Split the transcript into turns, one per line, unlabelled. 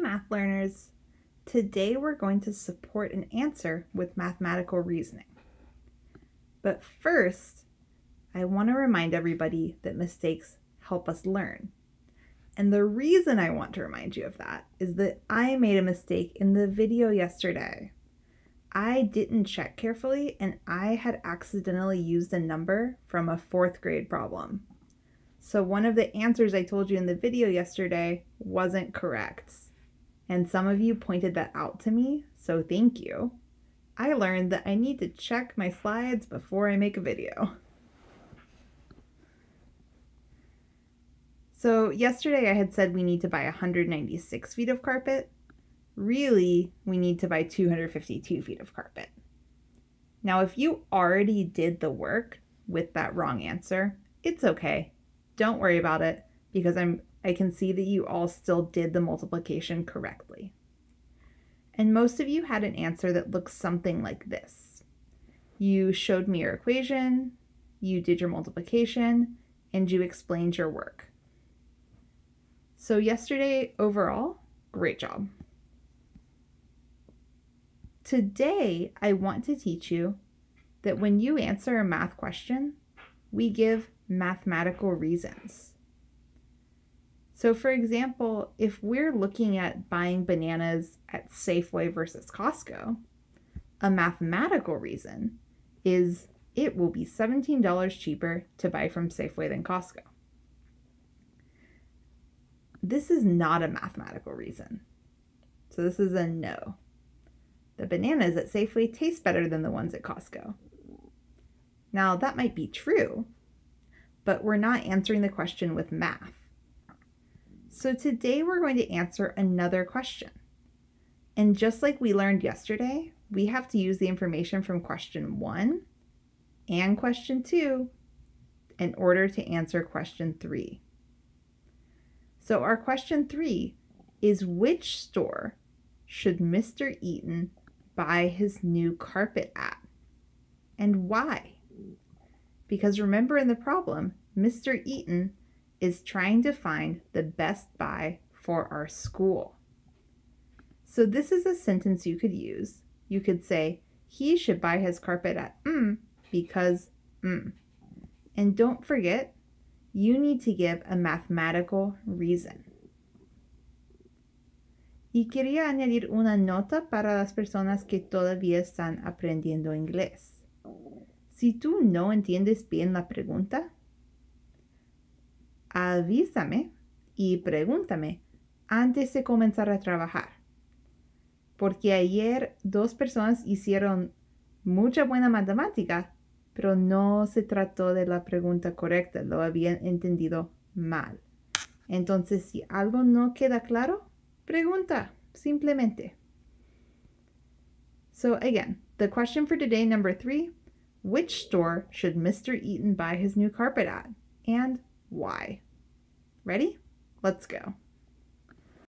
Math learners! Today we're going to support an answer with mathematical reasoning. But first, I want to remind everybody that mistakes help us learn. And the reason I want to remind you of that is that I made a mistake in the video yesterday. I didn't check carefully and I had accidentally used a number from a fourth grade problem. So one of the answers I told you in the video yesterday wasn't correct. And some of you pointed that out to me, so thank you. I learned that I need to check my slides before I make a video. So yesterday I had said we need to buy 196 feet of carpet. Really, we need to buy 252 feet of carpet. Now, if you already did the work with that wrong answer, it's okay. Don't worry about it because I'm I can see that you all still did the multiplication correctly. And most of you had an answer that looks something like this. You showed me your equation, you did your multiplication, and you explained your work. So yesterday, overall, great job. Today, I want to teach you that when you answer a math question, we give mathematical reasons. So, for example, if we're looking at buying bananas at Safeway versus Costco, a mathematical reason is it will be $17 cheaper to buy from Safeway than Costco. This is not a mathematical reason. So, this is a no. The bananas at Safeway taste better than the ones at Costco. Now, that might be true, but we're not answering the question with math. So today we're going to answer another question. And just like we learned yesterday, we have to use the information from question one and question two in order to answer question three. So our question three is which store should Mr. Eaton buy his new carpet at? And why? Because remember in the problem, Mr. Eaton is trying to find the best buy for our school. So this is a sentence you could use. You could say, he should buy his carpet at mm because mm. And don't forget, you need to give a mathematical reason. Y quería añadir una nota para las personas que todavía están aprendiendo inglés. Si tú no entiendes bien la pregunta, avísame y pregúntame antes de comenzar a trabajar. Porque ayer dos personas hicieron mucha buena matemática, pero no se trató de la pregunta correcta, lo habían entendido mal. Entonces, si algo no queda claro, pregunta, simplemente. So again, the question for today, number three, Which store should Mr. Eaton buy his new carpet at? And why? Ready? Let's go.